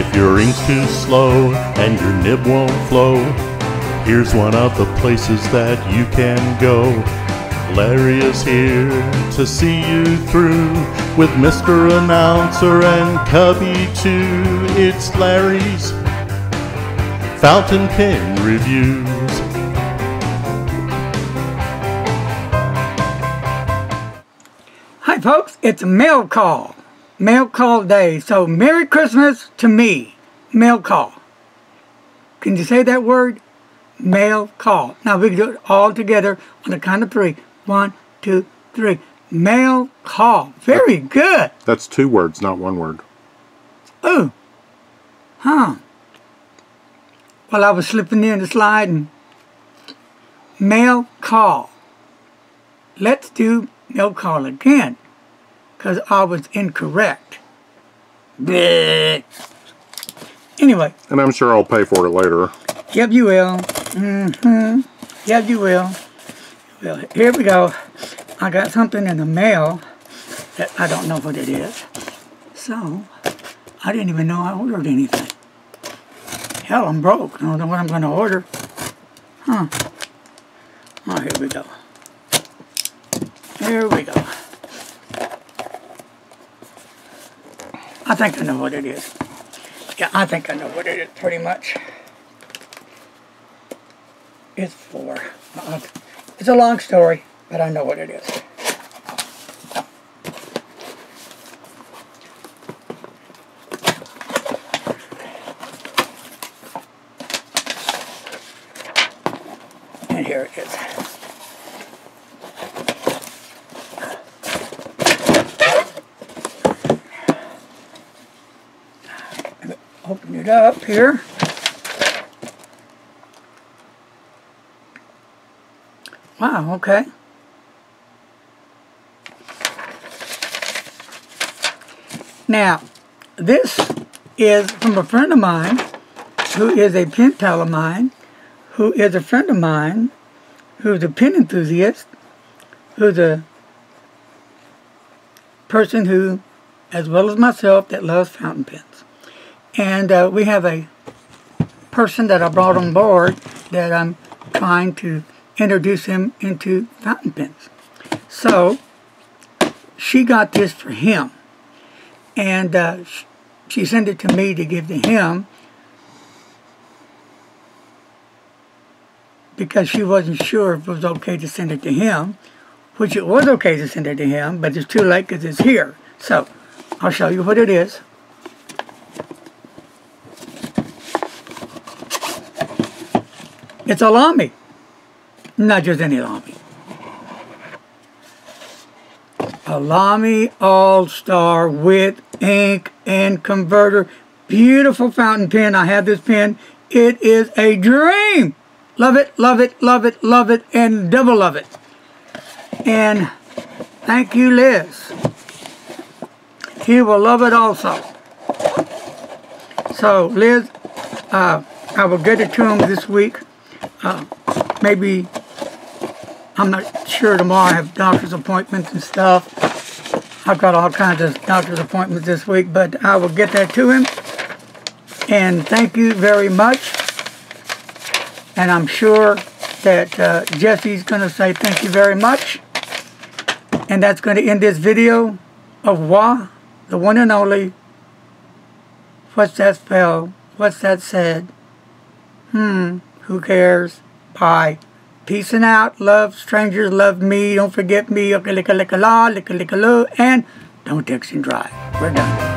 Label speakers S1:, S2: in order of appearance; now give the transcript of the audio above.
S1: If your ink's too slow and your nib won't flow, here's one of the places that you can go. Larry is here to see you through with Mr. Announcer and Cubby too. It's Larry's Fountain Pen Reviews.
S2: Hi, folks. It's mail call. Mail call day. So, Merry Christmas to me. Mail call. Can you say that word? Mail call. Now, we can do it all together on the count of three. One, two, three. Mail call. Very good.
S3: That's two words, not one word.
S2: Ooh. Huh. Well, I was slipping in the slide and mail call. Let's do mail call again because I was incorrect. Bleh. Anyway,
S3: And I'm sure I'll pay for it later.
S2: yep, you will. Mm-hmm. Yep, you will. Well, here we go. I got something in the mail that I don't know what it is. So, I didn't even know I ordered anything. Hell, I'm broke. I don't know what I'm going to order. Huh. Oh, here we go. Here we go. I think I know what it is. Yeah, I think I know what it is pretty much. It's for. It's a long story, but I know what it is. And here it is. Open it up here. Wow, okay. Now, this is from a friend of mine who is a pen pal of mine, who is a friend of mine, who's a pen enthusiast, who's a person who, as well as myself, that loves fountain pens. And uh, we have a person that I brought on board that I'm trying to introduce him into fountain pens. So she got this for him, and uh, she sent it to me to give to him because she wasn't sure if it was okay to send it to him, which it was okay to send it to him, but it's too late because it's here. So I'll show you what it is. It's a Lamy. Not just any Lamy. A Lamy All-Star with ink and converter. Beautiful fountain pen. I have this pen. It is a dream. Love it, love it, love it, love it, and double love it. And thank you, Liz. He will love it also. So, Liz, uh, I will get it to him this week. Uh, maybe, I'm not sure tomorrow I have doctor's appointments and stuff. I've got all kinds of doctor's appointments this week, but I will get that to him. And thank you very much. And I'm sure that uh, Jesse's going to say thank you very much. And that's going to end this video of Wah, the one and only. What's that spell? What's that said? Hmm, who cares? Bye. Peace and out. Love strangers. Love me. Don't forget me. Okay, lick a lick a la, lick a lick a lo, and don't text and drive. We're done.